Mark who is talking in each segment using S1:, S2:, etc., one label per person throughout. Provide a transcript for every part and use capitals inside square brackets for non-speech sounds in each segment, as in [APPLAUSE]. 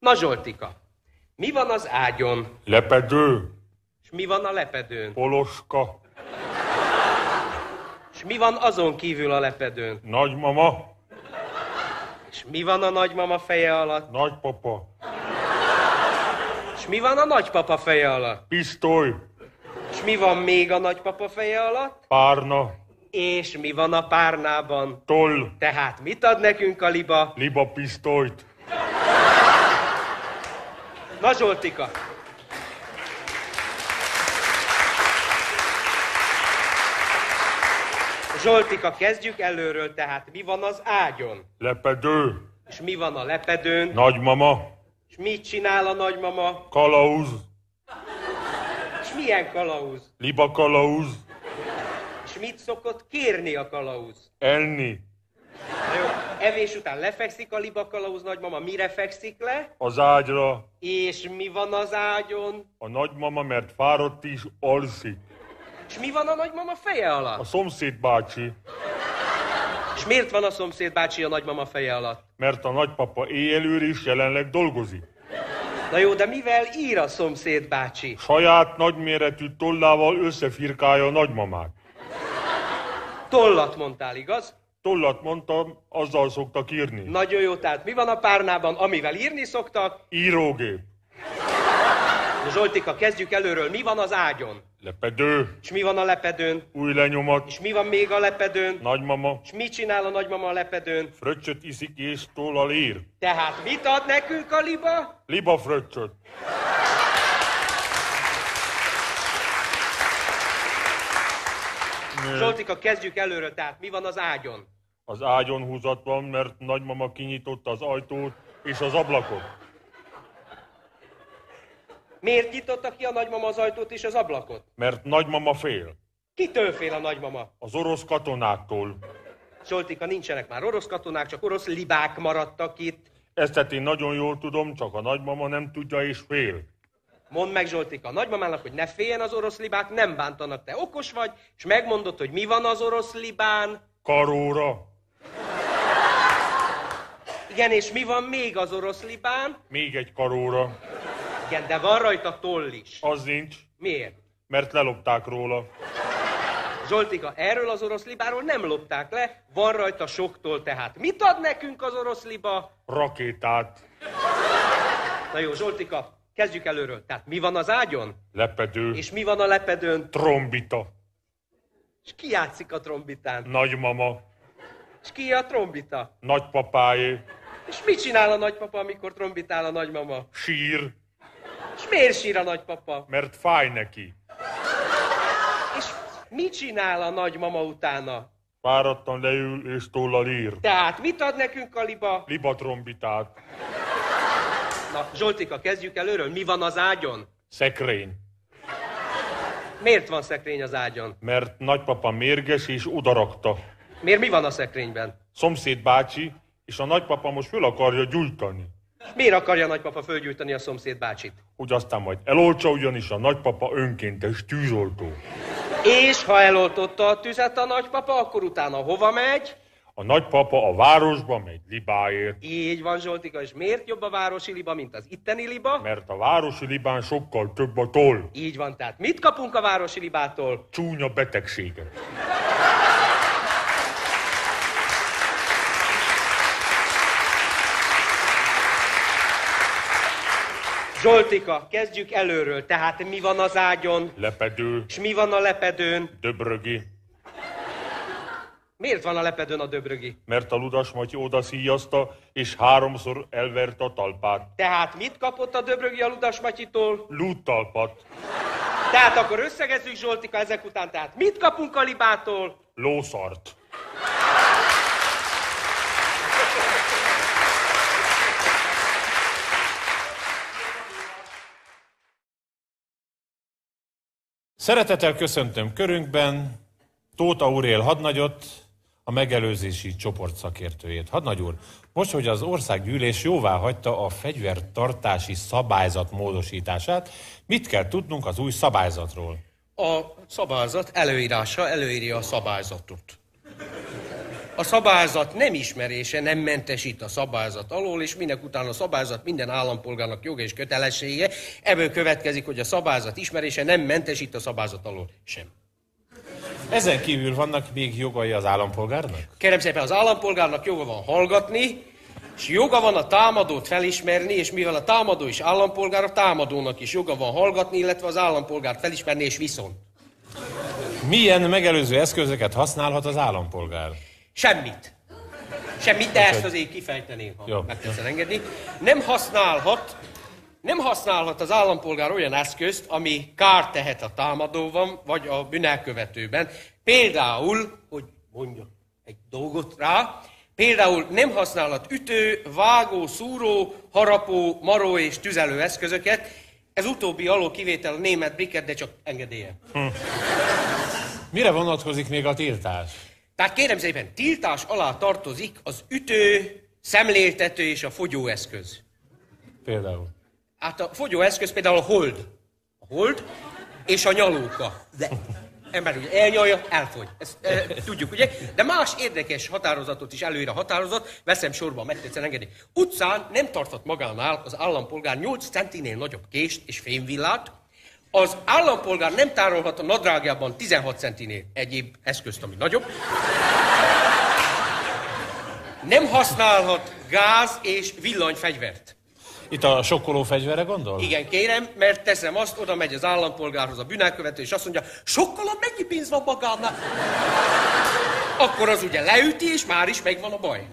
S1: Na Zsoltika, mi van az ágyon?
S2: Lepedő,
S1: És mi van a lepedőn?
S2: poloska,
S1: És mi van azon kívül a lepedőn?
S2: nagymama,
S1: És mi van a nagymama feje alatt?
S2: nagypapa,
S1: És mi van a nagypapa feje alatt?
S2: pisztoly,
S1: És mi van még a nagypapa feje alatt?
S2: párna,
S1: És mi van a párnában?
S2: toll,
S1: Tehát mit ad nekünk a liba?
S2: liba pisztolyt.
S1: Na Zsoltika! Zsoltika, kezdjük előről, tehát mi van az ágyon?
S2: Lepedő,
S1: És mi van a lepedőn?
S2: nagymama,
S1: És mit csinál a nagymama?
S2: kalauz,
S1: És milyen kalauz?
S2: liba kalauz,
S1: És mit szokott kérni a kalauz?
S2: enni,
S1: Na jó, evés után lefekszik a liba kalauz nagymama, mire fekszik le?
S2: az ágyra,
S1: És mi van az ágyon?
S2: a nagymama, mert fáradt is, alszik.
S1: És mi van a nagymama feje
S2: A
S1: alatt?
S2: szomszéd bácsi,
S1: És miért van a szomszéd bácsi a nagymama feje alatt?
S2: mert a nagypapa éjjelőr is jelenleg dolgozik.
S1: Na jó, de mivel ír a szomszéd bácsi?
S2: Saját nagyméretű tollával összefirkálja a nagymamát.
S1: Tollat mondtál, igaz?
S2: Tollat mondtam, azzal szoktak írni.
S1: Nagyon jó, tehát mi van a párnában, amivel írni szoktak?
S2: Írógép,
S1: Zsoltika, kezdjük előről. Mi van az ágyon?
S2: lepedő,
S1: És mi van a lepedőn?
S2: új lenyomat,
S1: És mi van még a lepedőn?
S2: nagymama,
S1: És mit csinál a nagymama a lepedőn?
S2: fröccsöt iszik és tollal ír.
S1: Tehát mit ad nekünk a liba?
S2: Liba fröccsöt.
S1: Zsoltika, kezdjük előről, tehát mi van az ágyon?
S2: Az ágyon húzat van, mert nagymama kinyitotta az ajtót és az ablakot.
S1: Miért nyitotta ki a nagymama az ajtót és az ablakot?
S2: Mert nagymama fél.
S1: Kitől fél a nagymama?
S2: Az orosz katonáktól.
S1: Zsoltika, nincsenek már orosz katonák, csak orosz libák maradtak itt.
S2: Ezt hát én nagyon jól tudom, csak a nagymama nem tudja és fél.
S1: Mondd meg Zsoltika a nagymamának, hogy ne féljen az orosz libák, nem bántanak, te okos vagy, és megmondod, hogy mi van az orosz libán.
S2: Karóra,
S1: Igen, és mi van még az orosz libán?
S2: még egy karóra.
S1: Igen, de van rajta toll is.
S2: Az nincs,
S1: Miért?
S2: mert lelopták róla.
S1: Zsoltika, erről az orosz libáról nem lopták le, van rajta sok toll, tehát mit ad nekünk az orosz liba?
S2: Rakétát,
S1: Na jó, Zsoltika, kezdjük előről. Tehát mi van az ágyon?
S2: lepedő,
S1: És mi van a lepedőn?
S2: trombita,
S1: És ki játszik a trombitán?
S2: nagymama,
S1: És ki a trombita?
S2: nagypapáé,
S1: És mit csinál a nagypapa, amikor trombitál a nagymama?
S2: sír,
S1: És miért sír a nagypapa?
S2: mert fáj neki.
S1: És mit csinál a nagymama utána?
S2: Fáradtan leül és tollal ír.
S1: Tehát mit ad nekünk a liba?
S2: Liba trombitát,
S1: Na, Zsoltika, kezdjük előről. Mi van az ágyon?
S2: szekrény,
S1: Miért van szekrény az ágyon?
S2: mert nagypapa mérges és odarakta.
S1: Miért mi van a szekrényben?
S2: Szomszéd bácsi, és a nagypapa most föl akarja gyújtani.
S1: Miért akarja a nagypapa fölgyújtani a szomszéd bácsit?
S2: Hogy aztán majd eloltsa, ugyanis a nagypapa önkéntes tűzoltó.
S1: És ha eloltotta a tüzet a nagypapa, akkor utána hova megy?
S2: A nagypapa a városba megy libáért,
S1: Így van, Zsoltika, és miért jobb a városi liba, mint az itteni liba?
S2: mert a városi libán sokkal több a toll.
S1: Így van, tehát mit kapunk a városi libától?
S2: Csúnya betegséget.
S1: Zsoltika, kezdjük előről. Tehát mi van az ágyon,
S2: Lepedő,
S1: és mi van a lepedőn?
S2: döbrögi,
S1: Miért van a lepedőn a döbrögi?
S2: mert a ludas Matyi oda szíjazta, és háromszor elvert a talpát.
S1: Tehát mit kapott a döbrögi a Ludas Matyitól?
S2: Lúttalpat,
S1: Tehát akkor összegezzük Zsoltika ezek után. Tehát mit kapunk a libától?
S2: lószart.
S3: Szeretettel köszöntöm körünkben Tóth Aurél hadnagyot, a megelőzési csoport szakértőjét. Hadnagy úr, most, hogy az országgyűlés jóvá hagyta a fegyvertartási szabályzat módosítását, mit kell tudnunk az új szabályzatról?
S1: A szabályzat előírása előírja a szabályzatot. A szabályzat nem ismerése nem mentesít a szabályzat alól, és minek után a szabályzat minden állampolgárnak joga és kötelessége. Ebből következik, hogy a szabályzat ismerése nem mentesít a szabályzat alól sem.
S3: Ezen kívül vannak még jogai az állampolgárnak?
S1: Kérem szépen, az állampolgárnak joga van hallgatni, és joga van a támadót felismerni, és mivel a támadó is állampolgár, a támadónak is joga van hallgatni, illetve az állampolgárt felismerni, és viszont.
S3: Milyen megelőző eszközöket használhat az állampolgár?
S1: Semmit. Semmit, de ezt azért kifejteném, ha
S3: Jó.
S1: meg engedni. Nem használhat, nem használhat az állampolgár olyan eszközt, ami kár tehet a támadóban, vagy a bűnelkövetőben. Például, hogy mondjak egy dolgot rá, például nem használhat ütő, vágó, szúró, harapó, maró és tüzelő eszközöket. Ez utóbbi alól kivétel a német briket, de csak engedélye.
S3: Mire vonatkozik még a tiltás?
S1: Tehát kérem szépen, tiltás alá tartozik az ütő, szemléltető és a fogyóeszköz.
S3: Például.
S1: Hát a fogyóeszköz például a hold. A hold és a nyalóka. De ember ugye elnyalja, elfogy. Ezt e, tudjuk, ugye? De más érdekes határozatot is előír a határozat, veszem sorba, meg tetszen engedni. Utcán nem tarthat magánál az állampolgár 8 centinél nagyobb kést és fémvillát, az állampolgár nem tárolhat a nadrágjában 16 centinél egyéb eszközt, ami nagyobb. Nem használhat gáz és villanyfegyvert.
S3: Itt a sokkoló fegyvere gondol?
S1: Igen, kérem, mert teszem azt, oda megy az állampolgárhoz a bűnelkövető, és azt mondja, sokkal mennyi pénz van magánál? Akkor az ugye leüti, és már is megvan a baj.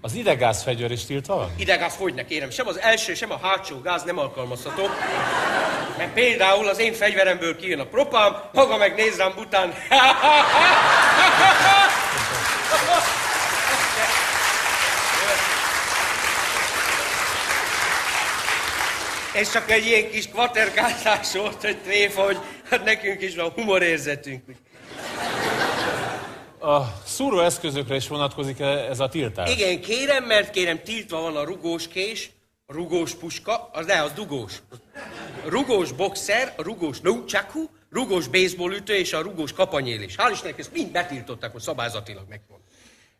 S3: Az idegáz fegyver is tiltva van?
S1: Idegáz fogyna, kérem. Sem az első, sem a hátsó gáz nem alkalmazható. Mert például az én fegyveremből kijön a propám, maga meg néz rám bután. [LAUGHS] Ez csak egy ilyen kis kvaterkáltás volt, hogy tréfa, hogy hát nekünk is van humorérzetünk.
S3: A szúró eszközökre is vonatkozik ez a tiltás?
S1: Igen, kérem, mert kérem, tiltva van a rugós kés, a rugós puska, az ne, az dugós. A rugós boxer, a rugós nunchaku, rugós baseballütő és a rugós kapanyél is. Hál' Istennek ezt mind betiltották, hogy szabályzatilag megvan.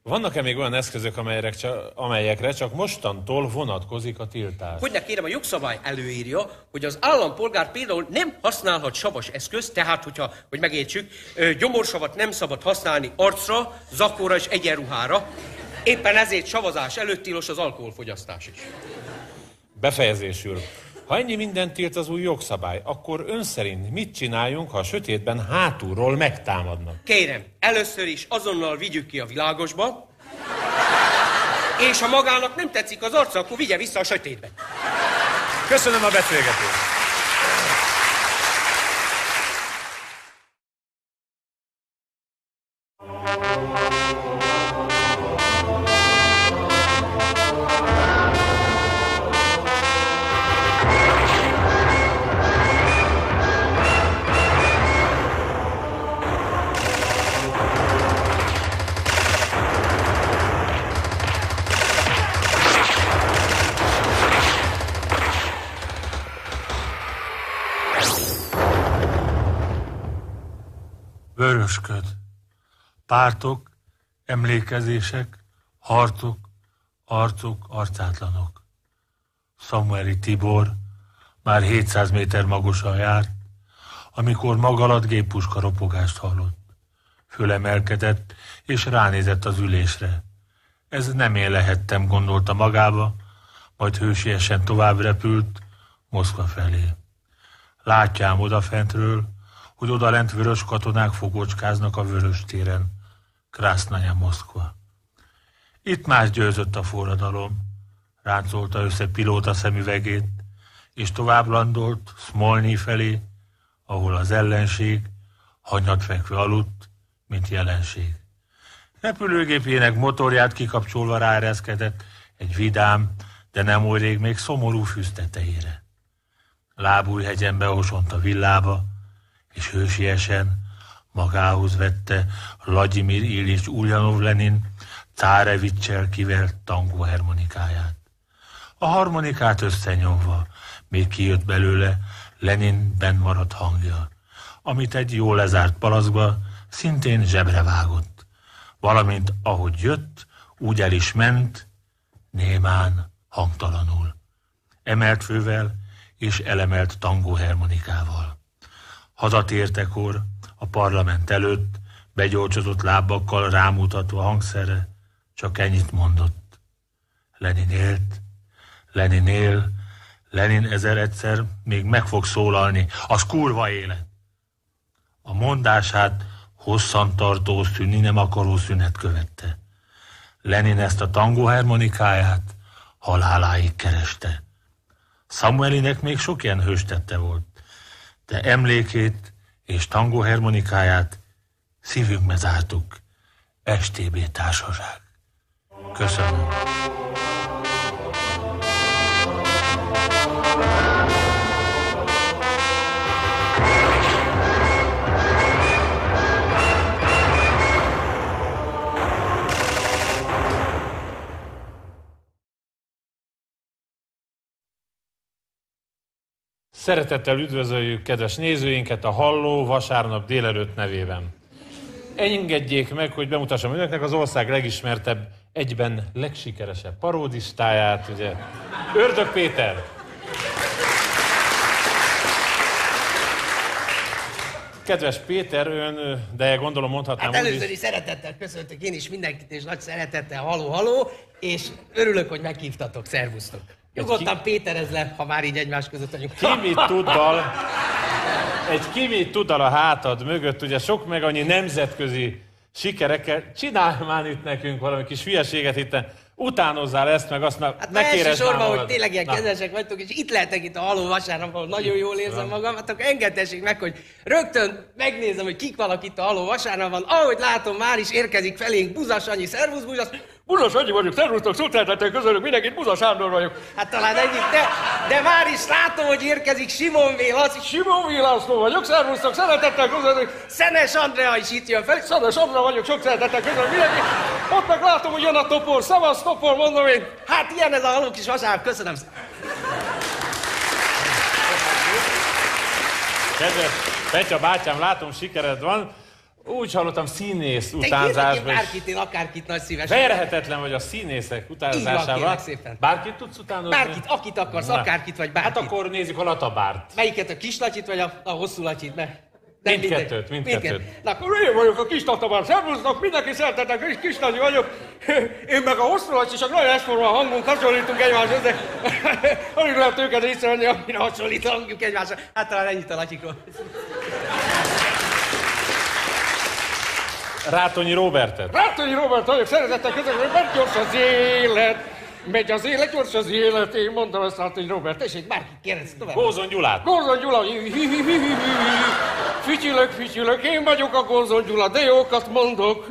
S3: Vannak-e még olyan eszközök, amelyekre csak, amelyekre csak mostantól vonatkozik a tiltás?
S1: Hogyne kérem, a jogszabály előírja, hogy az állampolgár például nem használhat savas eszközt, tehát, hogyha, hogy megértsük, gyomorsavat nem szabad használni arcra, zakóra és egyenruhára. Éppen ezért savazás előtt tilos az alkoholfogyasztás is.
S3: Befejezésül. Ha ennyi mindent tilt az új jogszabály, akkor ön szerint mit csináljunk, ha a sötétben hátulról megtámadnak?
S1: Kérem, először is azonnal vigyük ki a világosba, és ha magának nem tetszik az arca, akkor vigye vissza a sötétbe.
S3: Köszönöm a beszélgetést!
S4: Vörösköd. Pártok, emlékezések, harcok, arcok, arcátlanok. Samueli Tibor már 700 méter magasan járt, amikor maga alatt géppuska ropogást hallott. Fölemelkedett, és ránézett az ülésre. Ez nem én lehettem, gondolta magába, majd hősiesen tovább repült Moszkva felé. Látjám odafentről, hogy odalent vörös katonák fogocskáznak a vörös téren. Krasznanya Moszkva. Itt más győzött a forradalom. Ráncolta össze pilóta szemüvegét, és tovább landolt Smolny felé, ahol az ellenség hanyatfekve aludt, mint jelenség. Repülőgépjének motorját kikapcsolva ráereszkedett egy vidám, de nem oly még szomorú füztetejére. Lábújhegyen beosont a villába, és hősiesen magához vette Vladimir Ilyich Ulyanov Lenin Cárevicsel kivert tangó harmonikáját. A harmonikát összenyomva, még kijött belőle Lenin benn maradt hangja, amit egy jól lezárt palacba szintén zsebre vágott. valamint ahogy jött, úgy el is ment, némán, hangtalanul, emelt fővel és elemelt Hazatértekor a parlament előtt, begyolcsozott lábakkal rámutatva hangszere, csak ennyit mondott. Lenin élt, Lenin él, Lenin ezer egyszer még meg fog szólalni, az kurva élet. A mondását hosszantartó szűnni nem akaró szünet követte. Lenin ezt a tangóharmonikáját haláláig kereste. Samuelinek még sok ilyen hőstette volt, de emlékét és tangóharmonikáját szívünkbe zártuk. STB Társaság. Köszönöm.
S3: Szeretettel üdvözöljük kedves nézőinket a Halló vasárnap délelőtt nevében. Engedjék meg, hogy bemutassam önöknek az ország legismertebb, egyben legsikeresebb paródistáját, ugye, Ördög Péter. Kedves Péter, ön, de gondolom mondhatnám
S1: Hát először
S3: is
S1: szeretettel köszöntök én is mindenkit, és nagy szeretettel haló, haló, és örülök, hogy meghívtatok, szervusztok. Nyugodtan Péterez le, ha már így egymás között vagyunk.
S3: ki mit tuddal, egy ki mit tuddal a hátad mögött, ugye sok meg annyi nemzetközi sikerekkel, csinálj már itt nekünk valami kis hülyeséget itt, utánozzál ezt, meg azt, meg
S1: Hát
S3: ne
S1: elsősorban, hogy tényleg ilyen kedvesek vagytok, és itt lehetek itt a haló vasárnap, ahol nagyon jól érzem magam, hát akkor engedhessék meg, hogy rögtön megnézem, hogy kik vannak itt a haló vasárnapban. Ahogy látom, már is érkezik felénk Buzas Anyi, szervusz Buzas!
S5: Buzas Annyi vagyok, szervusztok, szótáltattal közölök mindenkit, Buzas Sándor vagyok.
S1: Hát talán egyik, de, de már is látom, hogy érkezik Simon V. Laci,
S5: Simon Vilászló vagyok, szervusztok, szeretettel közölök.
S1: Szenes Andrea is itt jön fel.
S5: Szadas Andra vagyok, sok szeretettel közölök mindenkit. Ott meg látom, hogy jön a topor, szavasz topor, mondom én.
S1: Hát ilyen ez a haló kis vasárnap, köszönöm.
S3: Kedves Petya bátyám, látom sikered van. Úgy hallottam színész
S1: Te
S3: utánzásban. és
S1: bárkit, én akárkit nagy szívesen.
S3: Verhetetlen vagy a színészek utánzásával.
S1: szépen.
S3: Bárkit tudsz utánozni?
S1: Bárkit, akit akarsz,
S3: Na.
S1: akárkit vagy bárkit.
S3: Hát akkor nézzük a Latabárt.
S1: Melyiket, a kis Latyit, vagy a, a hosszú Latyit? Mert nem
S3: Mindkettőt, mindkettőt.
S1: Na, akkor
S5: én vagyok a kis tatabár, szervusztok, mindenki szeretettel, kis, kis Nagyi vagyok. [LAUGHS] Én meg a hosszú Laci, csak nagyon egyforma a hangunk, hasonlítunk egymáshoz, de [LAUGHS] alig lehet őket észrevenni, amire hasonlít.
S1: itt hangjuk egymásra. Hát talán ennyit a Latyikról.
S3: Rátonyi Robertet.
S5: Rátonyi Robert vagyok, szeretettel között, hogy megy gyors az élet. Megy az élet, gyors az élet, én mondom ezt Rátonyi Robert.
S1: Tessék, bárki kérdez tovább.
S3: Gózon Gyulát.
S5: Górzon Gyula, fütyülök, fütyülök, én vagyok a Górzon Gyula, de jókat mondok.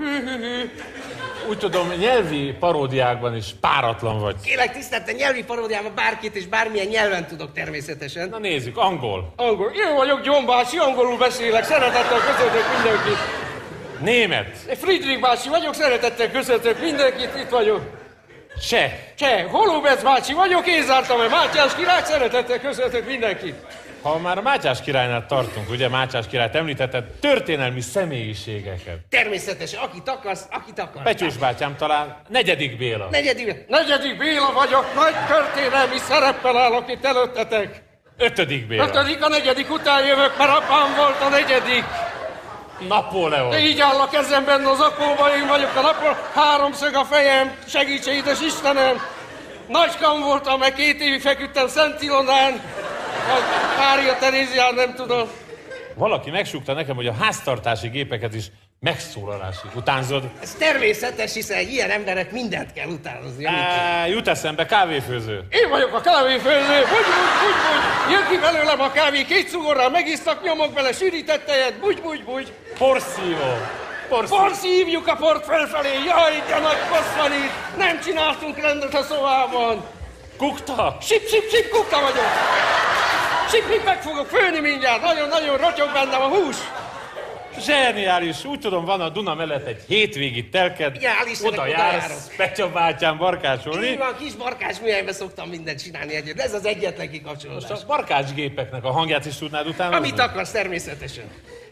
S3: Úgy tudom, nyelvi paródiákban is páratlan vagy.
S1: Kérlek, tisztelten nyelvi paródiában bárkit és bármilyen nyelven tudok természetesen.
S3: Na nézzük, angol,
S5: Angol, én vagyok bácsi, angolul beszélek, szeretettel köszöntök mindenkit.
S3: Német,
S5: Friedrich bácsi vagyok, szeretettel köszöntök mindenkit, itt vagyok.
S3: cseh,
S5: Cseh, Holubec bácsi vagyok, én zártam el Mátyás király, szeretettel köszöntök mindenkit.
S3: ha már a Mátyás királynál tartunk, ugye Mátyás királyt említetted, történelmi személyiségeket.
S1: Természetesen, akit akarsz, akit akarsz.
S3: Petyus bátyám talán negyedik Béla.
S1: Negyedik.
S5: Negyedik Béla vagyok, nagy történelmi szereppel állok itt előttetek.
S3: Ötödik Béla.
S5: Ötödik, a negyedik után jövök, mert apám volt a negyedik.
S3: Napóleon.
S5: Így áll a kezemben az akóba, én vagyok a napon, háromszög a fejem, segítse édes Istenem. Nagykam voltam, meg két évig feküdtem Szent Ilonán, vagy Mária Terézián, nem tudom.
S3: Valaki megsúgta nekem, hogy a háztartási gépeket is megszólalásig utánzod.
S1: Ez természetes, hiszen ilyen emberek mindent kell utánozni.
S3: Á, jut eszembe, kávéfőző.
S5: Én vagyok a kávéfőző, bugy, bugy, bugy, bugy. Jön ki belőlem a kávé, két cugorral megisztak, nyomok bele sűrített tejet, bugy, bugy, bugy.
S3: Porszívó. Porszívó.
S5: Porszívjuk a port felfelé, jaj, de nagy van itt. Nem csináltunk rendet a szobában.
S3: Kukta.
S5: Sip, sip, sip, kukta vagyok. Sip, sip, meg fogok főni mindjárt, nagyon-nagyon rotyog bennem a hús.
S3: Zseniális. Úgy tudom, van a Duna mellett egy hétvégi telked.
S1: Igen,
S3: Oda
S1: oda
S3: jársz. Petya bátyám barkácsolni.
S1: Így van, kis barkás műhelyben szoktam mindent csinálni együtt. Ez az egyetlen kikapcsolódás.
S3: A barkácsgépeknek a hangját is tudnád utána?
S1: Amit akarsz, természetesen.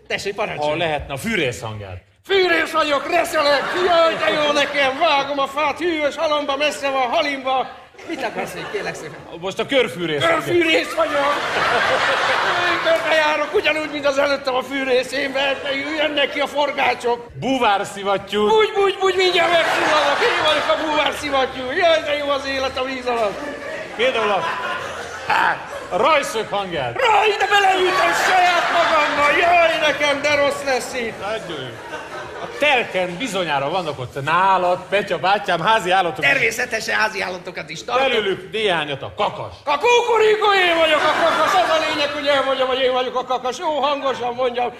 S1: Tessék,
S3: Ha
S1: parancsolj.
S3: lehetne a fűrész hangját.
S5: Fűrész vagyok, reszelek, jaj, de jó nekem, vágom a fát, hűvös halomba, messze van, halimba. Mit akarsz, hogy kérlek szépen?
S3: Most a körfűrész.
S5: Körfűrész vagyok! Én körbe járok, ugyanúgy, mint az előttem a fűrész, én jönnek ki a forgácsok.
S3: Búvár szivattyú.
S5: Úgy, úgy, úgy, mindjárt megfulladok, én vagyok a búvár szivattyú. Jaj, de jó az élet a víz alatt.
S3: Például a, a rajszög hangját.
S5: Raj, de beleültem saját magammal, jaj, nekem de rossz lesz itt.
S3: A telken bizonyára vannak ott nálad, Petya bátyám, házi állatok.
S5: Természetesen házi állatokat is tartok.
S3: Belőlük néhányat a kakas.
S5: A kukurikó, én vagyok a kakas, az a lényeg, hogy elmondjam, hogy én vagyok a kakas. Jó hangosan mondjam.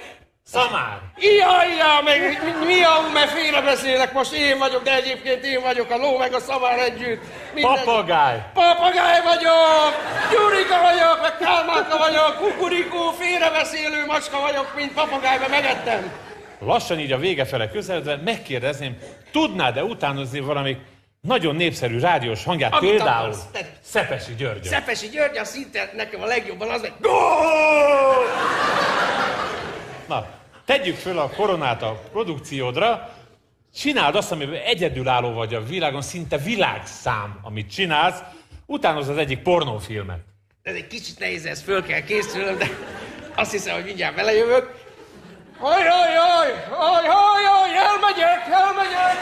S3: Szamár.
S5: Jaj, ja, meg a, mert félrebeszélek, most én vagyok, de egyébként én vagyok a ló meg a szamár együtt. Minden-
S3: Papagáj.
S5: Papagáj vagyok, Gyurika vagyok, meg Kálmáka vagyok, kukurikó, félrebeszélő macska vagyok, mint papagáj, mert megettem.
S3: Lassan így a vége fele közeledve megkérdezném, tudnád-e utánozni valami nagyon népszerű rádiós hangját,
S5: Amit
S3: például
S5: akarsz, te-
S3: Szepesi György.
S5: Szepesi György, a szinte nekem a legjobban az, hogy gól!
S3: Na, tegyük föl a koronát a produkciódra, csináld azt, amiben egyedülálló vagy a világon, szinte világszám, amit csinálsz, utánoz az egyik pornófilmet.
S5: Ez egy kicsit nehéz, ez föl kell készülnöm, de azt hiszem, hogy mindjárt belejövök. Haj, haj, haj, haj, haj, elmegyek, elmegyek!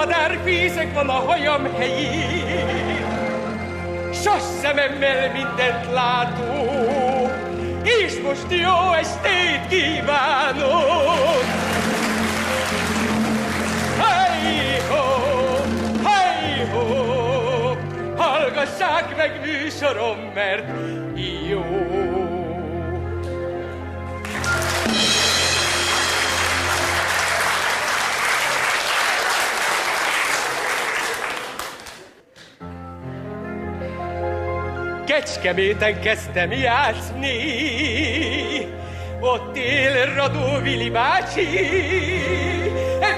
S1: Madárfészek van a hajam helyén. Sas szememmel mindent látok, és most jó estét kívánok! Hajhó, hajhó, hallgassák meg műsorom, mert jó. Kecskeméten kezdtem játszni, ott él Radó Vili bácsi,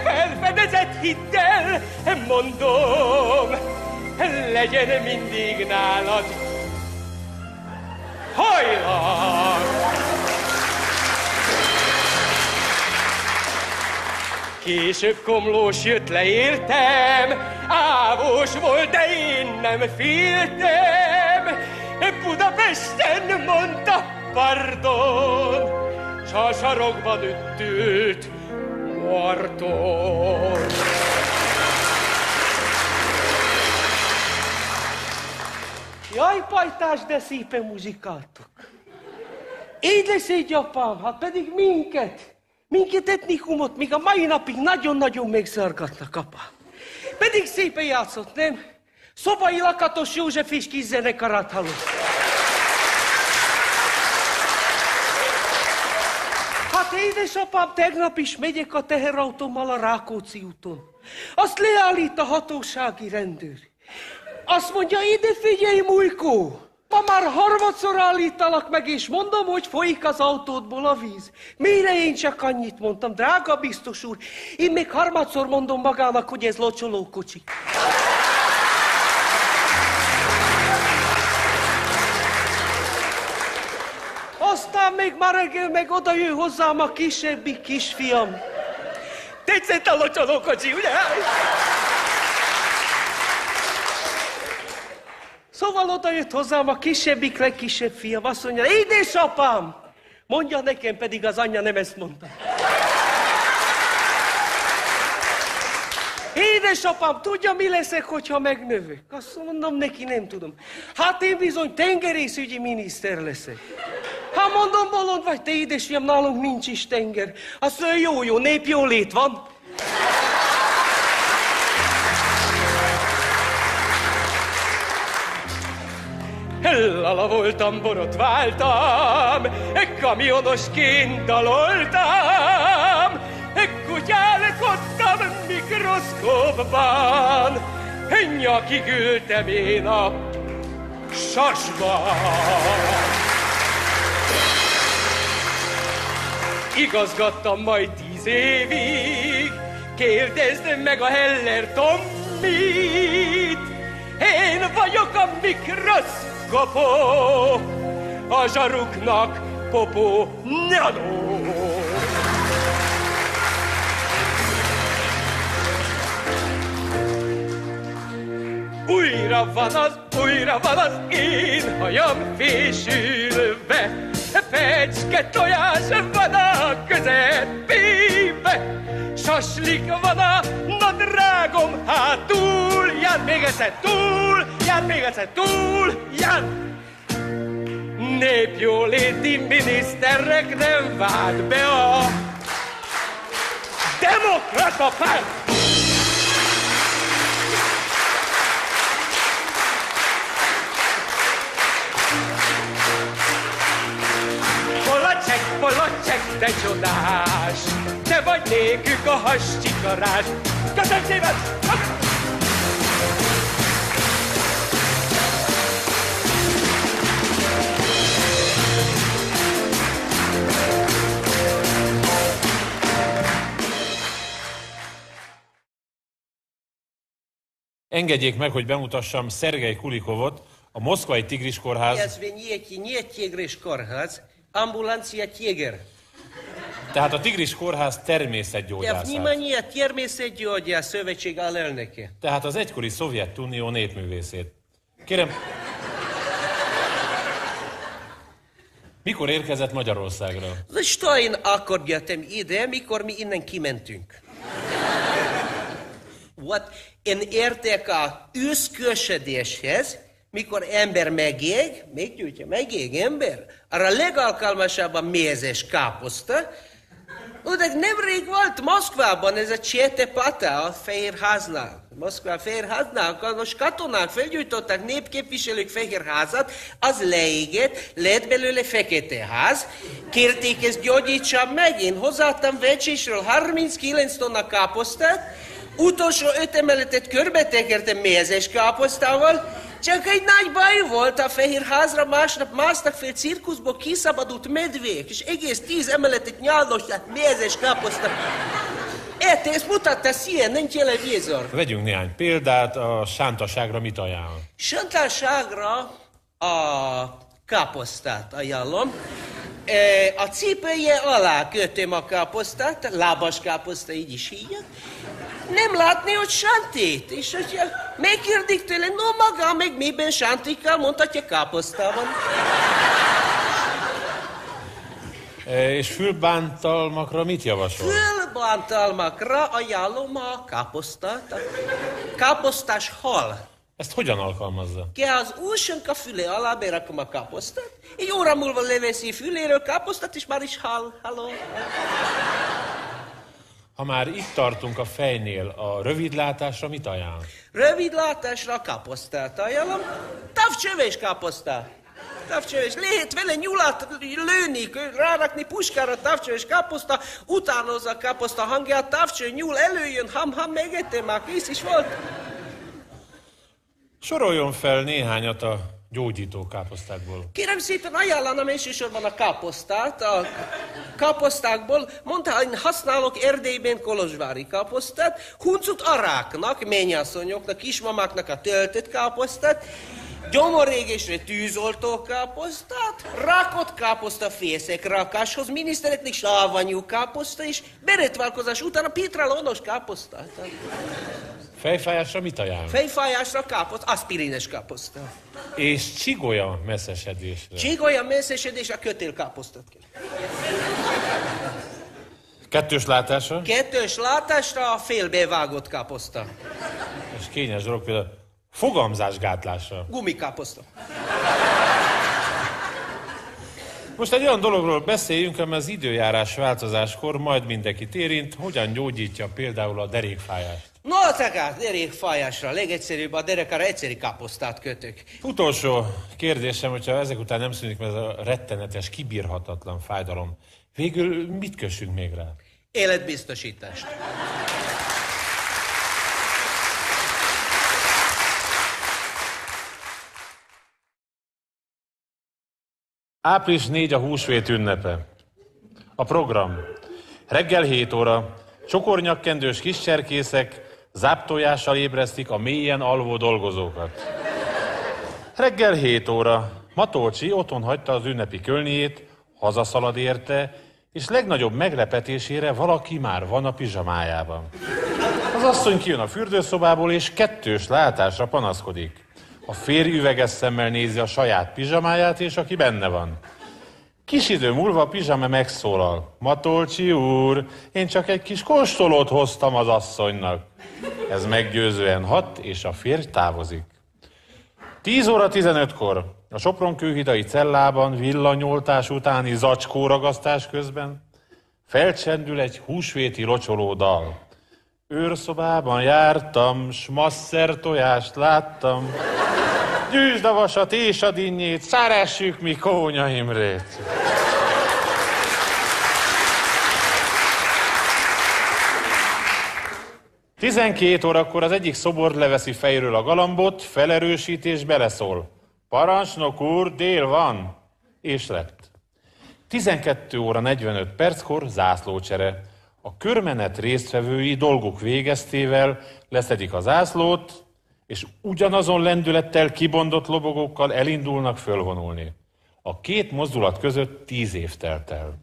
S1: felfedezett hittel, mondom, legyen mindig nálad hajlag. Később komlós jött le értem, ávós volt, de én nem féltem. Budapesten mondta, pardon, s a sarokban üttült Marton.
S5: Jaj, pajtás, de szépen muzsikáltok. Édes édapám, hát pedig minket, minket etnikumot még a mai napig nagyon-nagyon megszargatnak, apa. Pedig szépen játszott, nem? Szobai Lakatos József és kis zenekarát hallott. Hát édesapám, tegnap is megyek a teherautómmal a Rákóczi úton. Azt leállít a hatósági rendőr. Azt mondja, ide figyelj, Mújkó! Ma már harmadszor állítalak meg, és mondom, hogy folyik az autódból a víz. Mire én csak annyit mondtam, drága biztos úr, én még harmadszor mondom magának, hogy ez locsoló kocsi. Még már reggel meg oda jön hozzám a kisebbi kisfiam. Tetszett a locsoló kocsi, ugye? Szóval oda jött hozzám a kisebbik, legkisebb fiam, azt mondja, édesapám! Mondja nekem, pedig az anyja nem ezt mondta. Édesapám, tudja, mi leszek, hogyha megnövök? Azt mondom neki, nem tudom. Hát én bizony tengerészügyi miniszter leszek. Hát mondom, bolond vagy, te édesfiam, nálunk nincs is tenger. Azt mondja, jó, jó, népjólét van.
S6: Lala voltam, borotváltam, kamionosként daloltam, kutyálkodtam mikroszkópban, nyakig ültem én a sasban. Igazgattam majd tíz évig, kérdezd meg a Heller Tommit. Én vagyok a mikroszkopó, a zsaruknak popó nyaló. Újra van az, újra van az én hajam fésülve, Fecske tojás van a közepébe, Saslik van a nadrágom hátul, Ján még egyszer túl, ján még egyszer túl, ján! Népjóléti miniszterek nem vált be a demokrata párt! te csodás, te vagy nékük a hascsikarás. Köszönöm szépen!
S3: Engedjék meg, hogy bemutassam Szergej Kulikovot, a Moszkvai Tigris Kórház...
S1: Ez nyílt Tigris Kórház, ambulancia tiger.
S3: tehát a Tigris Kórház
S1: Я
S3: természetgyógyászát.
S1: внимание, термészetgyógyász szövetség alelnöke.
S3: Tehát az egykori Szovjetunió népművészét. Kérem, mikor érkezett Magyarországra?
S1: De что én akkor jöttem ide, mikor mi innen kimentünk? What? Én értek a őszkösödéshez, mikor ember megég, meggyújtja, megég ember, arra legalkalmasabb a mézes káposzta, Ugye nemrég volt Moszkvában ez a Csetepata a Fehérháznál. Moszkvá Fehérháznál, most katonák felgyújtották népképviselők Fehérházat, az leégett, lett belőle fekete ház, kérték ezt gyógyítsam meg, én hozzáadtam vecsésről 39 tonna káposztát, utolsó öt emeletet körbetekertem mézes káposztával, csak egy nagy baj volt, a Fehérházra másnap másztak fel cirkuszból kiszabadult medvék, és egész tíz emeletet nyálosták mézes káposzta. Érte, ezt mutatta CNN, televízor.
S3: Vegyünk néhány példát, a sántaságra mit ajánl?
S1: Santárságra a káposztát ajánlom. E, A cipője alá kötöm a káposztát, lábas káposzta, így is hívják. Nem látni, hogy santét. És hogyha megkérdik tőle, no maga meg miben sántikál, mondhatja káposztában.
S3: E, És fülbántalmakra mit javasol?
S1: Fölbántalmakra ajánlom a káposztát, a káposztás hal.
S3: Ezt hogyan alkalmazza?
S1: Ke az úsonka füle alá berakom a káposztát, egy óra múlva leveszi füléről káposztát, és már is hal. Halló.
S3: Ha már itt tartunk a fejnél, a rövidlátásra mit ajánl?
S1: Rövid látásra a káposztát ajánlom, távcsövés káposztát. Távcsövés. Lehet vele nyulat lőni, rárakni puskára távcsövés káposzta, utánozza a káposzta hangját, távcső nyúl előjön, ham-ham, megettem, már kész is volt.
S3: Soroljon fel néhányat a gyógyító káposztákból.
S1: Kérem szépen ajánlanám elsősorban a káposztát. A káposztákból mondta, én használok Erdélyben kolozsvári káposztát, huncut aráknak, mennyasszonyoknak, kismamáknak a töltött káposztát, gyomorégésre tűzoltó káposztát, rákot káposzta fészek rakáshoz, minisztereknek sávanyú káposzta, és beretválkozás után a pitralonos káposztát.
S3: Fejfájásra mit ajánl?
S1: Fejfájásra káposzta, aspirines káposzta.
S3: És csigolya messzesedésre.
S1: Csigolya messzesedés a kötélkáposztat kell.
S3: Kettős látásra?
S1: Kettős látásra a félbevágott káposzta.
S3: és kényes dolog például fogamzásgátlásra.
S1: Gumikáposzta.
S3: Most egy olyan dologról beszéljünk, amely az időjárás változáskor majd mindenkit érint, hogyan gyógyítja például a derékfájást.
S1: No, tehát derékfájásra. Legegyszerűbb a derekára egyszeri káposztát kötök.
S3: Utolsó kérdésem, hogyha ezek után nem szűnik meg ez a rettenetes, kibírhatatlan fájdalom, végül mit kössünk még rá?
S1: Életbiztosítást.
S3: Április 4 a húsvét ünnepe. A program. Reggel 7 óra. Csokornyakkendős kiscserkészek záptojással ébresztik a mélyen alvó dolgozókat. Reggel 7 óra. Matolcsi otthon hagyta az ünnepi kölniét, hazaszalad érte, és legnagyobb meglepetésére valaki már van a pizsamájában. Az asszony kijön a fürdőszobából, és kettős látásra panaszkodik. A férj üveges szemmel nézi a saját pizsamáját, és aki benne van. Kis idő múlva a pizsame megszólal. Matolcsi úr, én csak egy kis kóstolót hoztam az asszonynak. Ez meggyőzően hat, és a férj távozik. 10 óra 15-kor a Sopron kőhidai cellában villanyoltás utáni zacskóragasztás közben felcsendül egy húsvéti locsoló dal. Őrszobában jártam, smasszer tojást láttam, gyűjtsd a vasat és a dinnyét, szeressük mi Kónya Imrét. Tizenkét órakor az egyik szobor leveszi fejről a galambot, felerősít és beleszól. Parancsnok úr, dél van! És lett. 12 óra 45 perckor zászlócsere. A körmenet résztvevői dolguk végeztével leszedik a zászlót, és ugyanazon lendülettel kibondott lobogókkal elindulnak fölvonulni. A két mozdulat között tíz év telt el.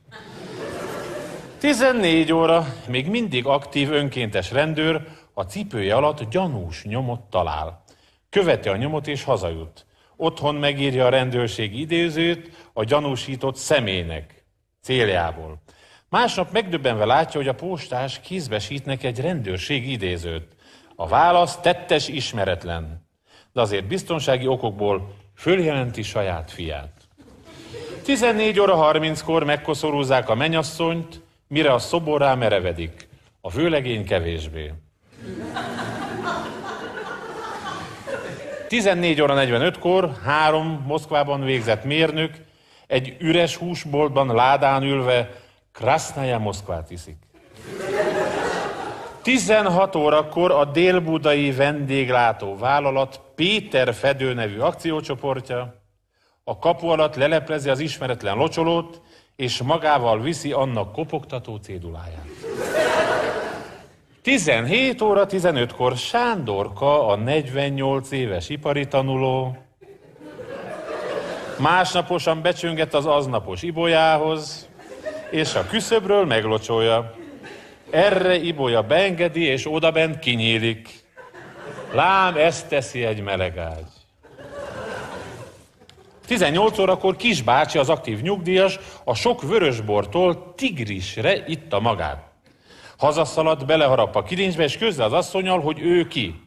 S3: 14 óra, még mindig aktív önkéntes rendőr a cipője alatt gyanús nyomot talál. Követi a nyomot és hazajut. Otthon megírja a rendőrség idézőt a gyanúsított személynek, céljából. Másnap megdöbbenve látja, hogy a postás kézbesítnek egy rendőrség idézőt. A válasz tettes ismeretlen, de azért biztonsági okokból följelenti saját fiát. 14 óra 30-kor megkoszorúzzák a menyasszonyt, mire a szobor rá merevedik. A vőlegény kevésbé. 14 óra 45-kor három Moszkvában végzett mérnök egy üres húsboltban ládán ülve Krasznaja Moszkvát iszik. 16 órakor a délbudai vendéglátó vállalat Péter Fedő nevű akciócsoportja a kapu alatt leleplezi az ismeretlen locsolót, és magával viszi annak kopogtató céduláját. 17 óra 15-kor Sándorka, a 48 éves ipari tanuló, másnaposan becsönget az aznapos ibolyához, és a küszöbről meglocsolja. Erre Ibolya beengedi, és odabent kinyílik. Lám, ezt teszi egy melegágy. 18 órakor kisbácsi, az aktív nyugdíjas, a sok vörösbortól tigrisre itta magát. Hazaszaladt, beleharap a kilincsbe, és közle az asszonyal, hogy ő ki.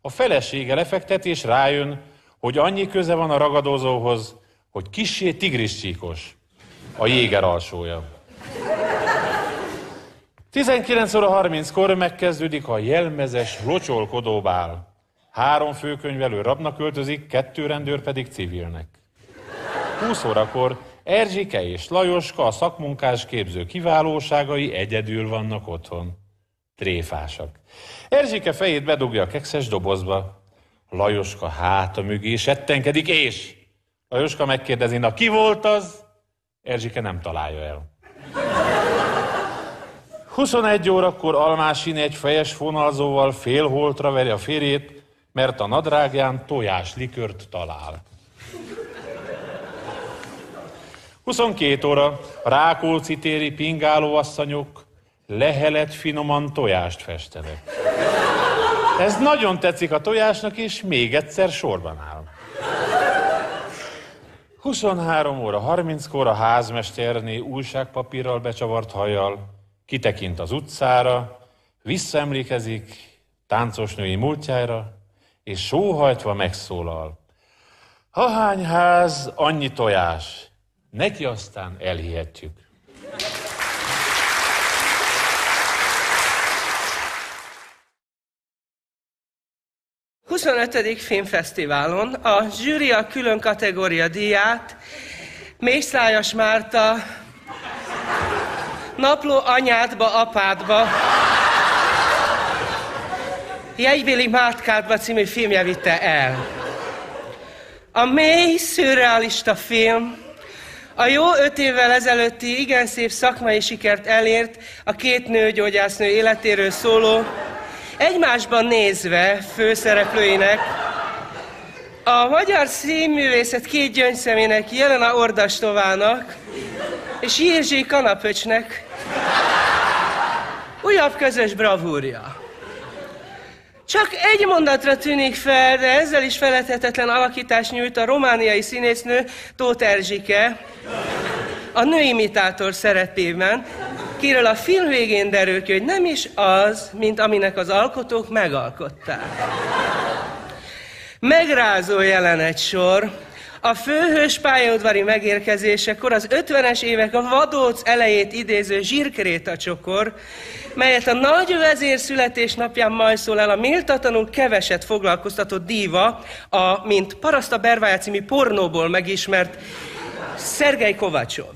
S3: A felesége lefektet, és rájön, hogy annyi köze van a ragadozóhoz, hogy kissé tigriscsíkos. A jéger alsója. 19 óra 30-kor megkezdődik a jelmezes locsolkodó bál. Három főkönyvelő rabnak költözik, kettő rendőr pedig civilnek. 20 órakor Erzsike és Lajoska, a szakmunkás képző kiválóságai egyedül vannak otthon. Tréfásak. Erzsike fejét bedugja a kekszes dobozba. Lajoska háta mögé settenkedik, és Lajoska megkérdezi, na ki volt az? Erzsike nem találja el. 21 órakor Almásin egy fejes fonalzóval félholtra veri a férjét, mert a nadrágján tojáslikört talál. 22 óra Rákóczi téri pingálóasszonyok lehelet finoman tojást festenek. Ez nagyon tetszik a tojásnak, és még egyszer sorban áll. 23 óra 30-kor a házmesterné újságpapírral becsavart hajjal kitekint az utcára, visszaemlékezik, táncosnői múltjára, és sóhajtva megszólal. Ahány ház, annyi tojás. Neki aztán elhihetjük.
S1: 25. filmfesztiválon a zsűri a külön kategória díját Mészájas Márta Napló anyádba, apádba. Jegybéli Mátkádba című filmje vitte el. A mély, szürrealista film. A jó öt évvel ezelőtti igen szép szakmai sikert elért a két nőgyógyásznő életéről szóló egymásban nézve főszereplőinek, a magyar színművészet két gyöngyszemének, Jelena Ordastovának és Jirzsi Kanapöcsnek újabb közös bravúrja. Csak egy mondatra tűnik fel, de ezzel is feledhetetlen alakítást nyújt a romániai színésznő Tóth Erzsike, a nőimitátor szerepében, kiről a film végén derül ki, hogy nem is az, mint aminek az alkotók megalkották. Megrázó jelenet sor, a főhős pályaudvari megérkezésekor az 50-es évek a vadóc elejét idéző zsírkréta csokor, melyet a nagy vezér születésnapján majszol el a méltatlanul keveset foglalkoztató díva, a, mint Paraszta Bervája című pornóból megismert Szergej Kovácsov.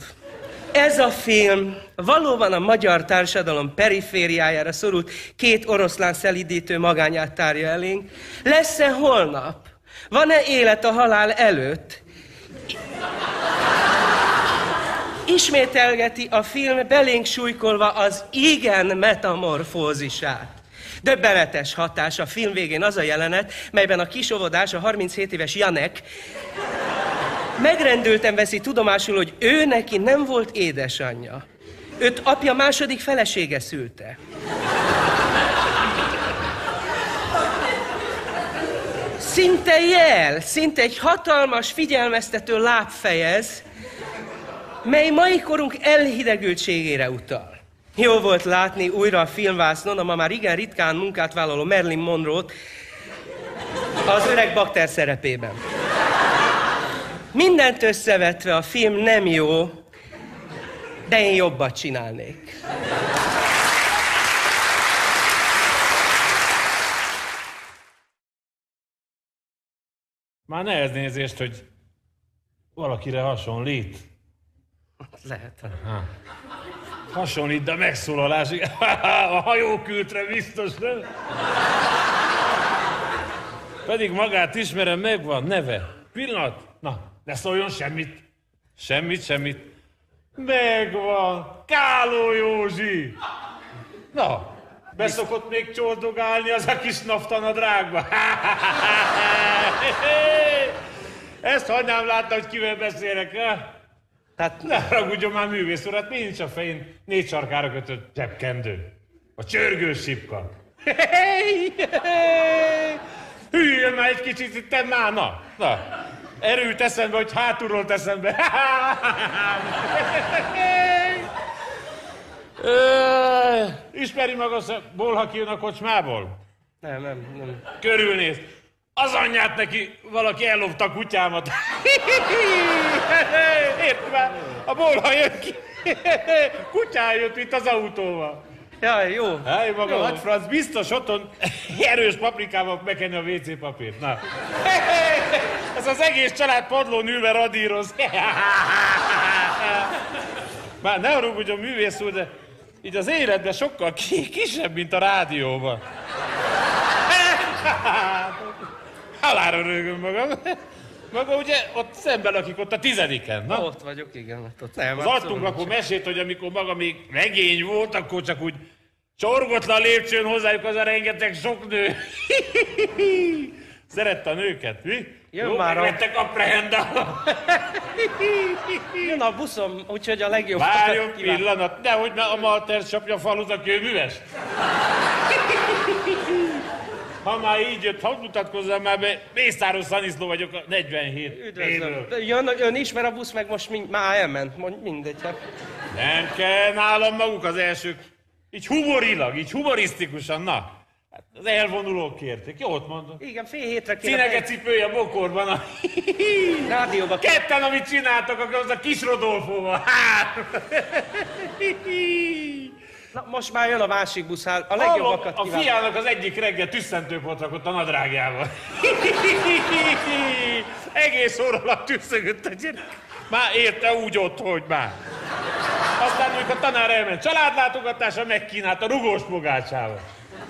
S1: Ez a film valóban a magyar társadalom perifériájára szorult két oroszlán szelidítő magányát tárja elénk. Lesz-e holnap? Van-e élet a halál előtt? Ismételgeti a film belénk súlykolva az igen metamorfózisát. Döbbenetes hatás a film végén az a jelenet, melyben a kisovodás, a 37 éves Janek megrendülten veszi tudomásul, hogy ő neki nem volt édesanyja. Őt apja második felesége szülte. Szinte jel, szinte egy hatalmas, figyelmeztető lábfejez, mely mai korunk elhidegültségére utal. Jó volt látni újra a filmvásznon a ma már igen ritkán munkát vállaló Merlin Monroe-t az öreg bakter szerepében. Mindent összevetve a film nem jó, de én jobbat csinálnék.
S3: Már ne ez nézést, hogy valakire hasonlít.
S1: Lehet.
S3: Ha. Hasonlít, de megszólalás. [LAUGHS] A hajókültre biztos, nem? Pedig magát ismerem, megvan, neve. Pillanat. Na, ne szóljon semmit. Semmit, semmit. Megvan. Káló Józsi. Na, beszokott még csordogálni az a kis naftanadrágba. [LAUGHS] Ezt hagynám látni, hogy kivel beszélek, ha? Tehát ne haragudjon már művész urat, nincs a fején négy sarkára kötött zsebkendő. A csörgős sipka. [LAUGHS] Hüljön már egy kicsit itt már, na, na. Erőt eszembe, hogy hátulról teszem be. [LAUGHS] Ismeri maga a bolha kijön a kocsmából?
S1: Nem, nem, nem.
S3: Körülnéz. Az anyját neki valaki ellopta a kutyámat. [LAUGHS] Érti már? A bolha jön ki. [LAUGHS] Kutyán jött itt az autóval.
S1: Jaj, jó.
S3: Háj, maga
S1: jó.
S3: nagy franc, biztos otthon erős paprikával megkenni a WC papírt. Na. [LAUGHS] Ez az egész család padlón ülve radíroz. Már ne haragudjon művész úr, de így az életben sokkal ki- kisebb, mint a rádióban. [LAUGHS] Halára rögöm magam. Maga ugye ott szemben lakik, ott a tizediken, na?
S1: Ott vagyok, igen. hát Ott nem,
S3: Az adtunk
S1: nincs.
S3: mesét, hogy amikor maga még regény volt, akkor csak úgy csorgott le a lépcsőn hozzájuk az a rengeteg sok nő. [LAUGHS] Szerette a nőket, mi?
S1: Jön
S3: Jó,
S1: már a-. [LAUGHS] Jön a buszom, úgyhogy a legjobb.
S3: Várjon pillanat, nehogy ne a Malter csapja a falut a kőműves. Ha már így jött, hadd mutatkozzam már be, Mészáros Szaniszló vagyok a 47
S1: Üdvözlöm. Jön, ön ismer a busz, meg most mind, már elment. Mond- Mindegy. Hát.
S3: Nem kell nálam maguk az elsők. Így humorilag, így humorisztikusan, na. Hát Az elvonulók kérték. Jót mondok.
S1: Igen, fél hétre kéne
S3: Cinege cipője bokorban a... [LAUGHS]
S1: rádióba. Ke-
S3: Ketten, amit csináltak, akkor az a kis Rodolfóval. Hát!
S1: Na, most már jön a másik busz, hát a legjobbakat
S3: a
S1: kívánok.
S3: fiának az egyik reggel tüsszentőpont rakott a nadrágjával. [LAUGHS] Egész óra alatt tüsszögött a gyerek. Már érte úgy ott, hogy már. Aztán, amikor a tanár elment családlátogatásra, megkínálta rugós pogácsával.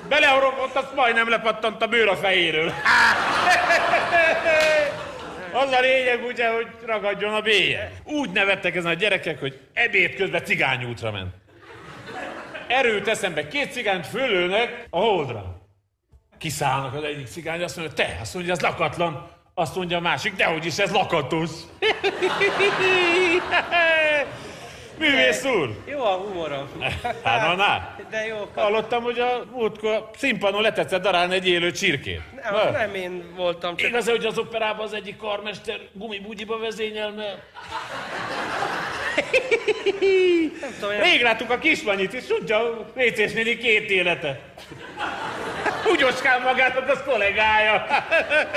S3: Belehoropott, azt majdnem lepattant a bőr a fejéről. [LAUGHS] Az a lényeg ugye, hogy ragadjon a béje. Úgy nevettek ezen a gyerekek, hogy ebéd közben cigányútra ment. Erőt eszembe, két cigányt fölölnek a holdra. Kiszállnak az egyik cigány, azt mondja, te, azt mondja, ez lakatlan. Azt mondja a másik, dehogy is, ez lakatos. [LAUGHS] Művész úr!
S1: Jó a humorom. [LAUGHS]
S3: Hát, na, na.
S1: De jó,
S3: Hallottam, hogy a múltkor színpadon letetszett darálni egy élő csirkét.
S1: nem, nem én voltam, csak
S3: Igaz, hogy az operában az egyik karmester gumibugyiba vezényel, mert...
S1: nem tudom,
S3: Rég láttuk a kismanyit, és tudja, Vécés néni két élete. Úgy magának az kollégája.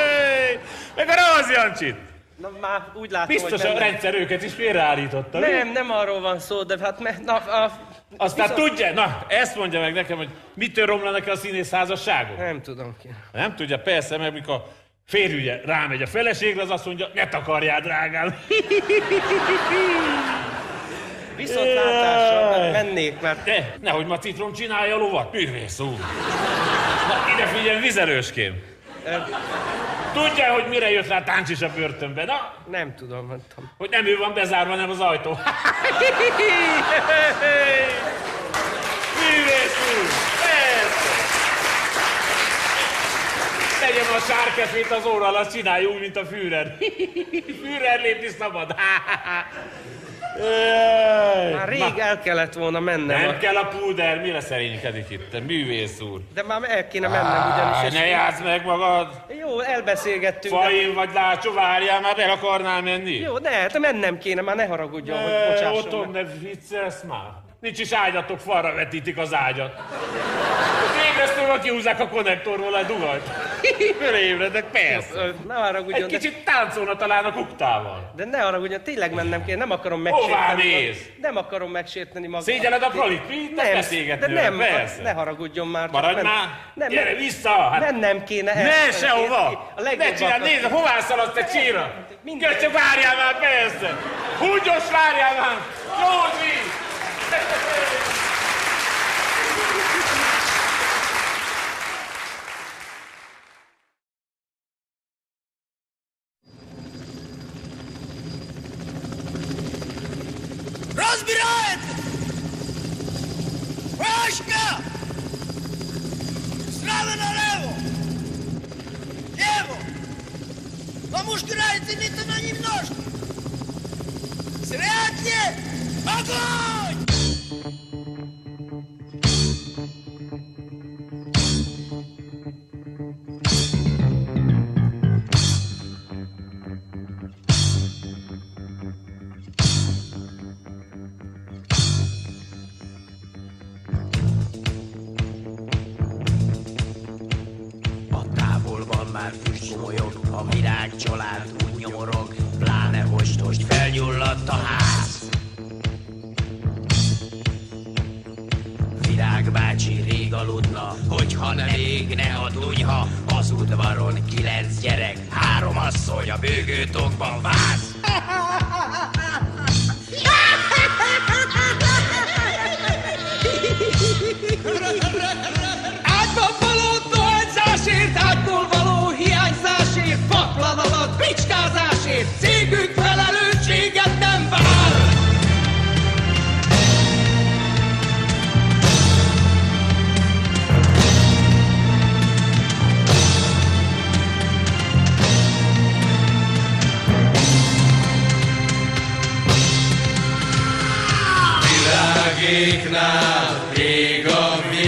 S3: [LAUGHS] Meg a Ravasz Jancsit.
S1: Na, már úgy látom,
S3: Biztos
S1: hogy
S3: a
S1: nem,
S3: rendszer őket is félreállította. mi?
S1: nem, nem arról van szó, de hát me, na, a,
S3: Aztán tudja, na, ezt mondja meg nekem, hogy mitől romlanak a színész házasságok.
S1: nem tudom ki.
S3: Nem tudja, persze, mert mikor a férjügye rámegy a feleségre, az azt mondja, ne takarjál, drágám.
S1: Viszontlátásra mennék, mert
S3: De, nehogy ma citrom csinálja a lovat, művész úr. Na, ide figyelj, vizelőském. Tudja, hogy mire jött rá Táncsis a börtönbe? Na,
S1: nem tudom, mondtam.
S3: hogy nem ő van bezárva, nem az ajtó. [LAUGHS] Művész úr, persze. Tegyem a sárkefét az óra alatt, csinálj úgy, mint a Führer. [LAUGHS] Führer lépni szabad. [LAUGHS] Jaj.
S1: Már rég
S3: Na,
S1: el kellett volna mennem,
S3: Nem
S1: a,
S3: kell a púder, mi szerénykedik itt, te művész úr?
S1: de már el kéne mennem ugyanis.
S3: Ne játsz meg magad!
S1: Jó, elbeszélgettünk.
S3: Fajén vagy lácsó, várjál, már el akarnál menni?
S1: Jó, ne, hát mennem kéne, már ne haragudjon, hogy bocsásson
S3: Otthon
S1: meg.
S3: ne viccelsz már. Nincs is ágyatok, falra vetítik az ágyat. Végresztővel kihúzzák a konnektorból a dugajt. Fölébredek, persze.
S1: Ne haragudjon,
S3: Egy kicsit táncolna talán a kuktával.
S1: de ne haragudjon, tényleg mennem kéne, nem akarom
S3: Hová
S1: megsérteni.
S3: néz?
S1: magam. Nem akarom megsérteni magam.
S3: Szégyeled a prolipit?
S1: nem, de nem,
S3: persze.
S1: ne haragudjon már.
S3: Maradj már!
S1: Nem,
S3: Gyere
S1: nem,
S3: vissza! Hát
S1: mennem kéne. el-
S3: Ne sehova!
S1: A
S3: Ne csinálj, nézd, hová szaladsz te csíra? Köcsök, várjál már, persze! Húgyos, várjál már! Józsi!
S7: Разбирает! Рожка! Справа налево! Лево! Помушки нравится метров на немножко! Средний! Огонь!